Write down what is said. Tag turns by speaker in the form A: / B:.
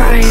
A: crying.